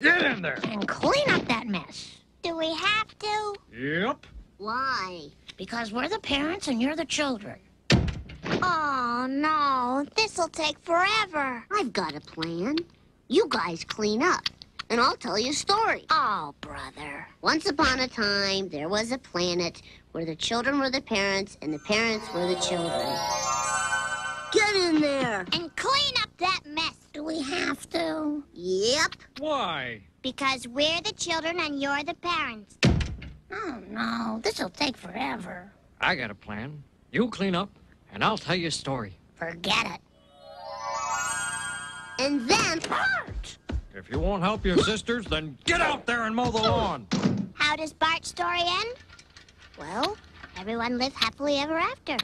Get in there. and clean up that mess. Do we have to? Yep. Why? Because we're the parents and you're the children. Oh, no. This'll take forever. I've got a plan. You guys clean up, and I'll tell you a story. Oh, brother. Once upon a time, there was a planet where the children were the parents and the parents were the children. Get in there! And clean up that mess. We have to? Yep. Why? Because we're the children and you're the parents. Oh, no. This'll take forever. I got a plan. You clean up, and I'll tell you a story. Forget it. And then, Bart! If you won't help your sisters, then get out there and mow the lawn. How does Bart's story end? Well, everyone lived happily ever after.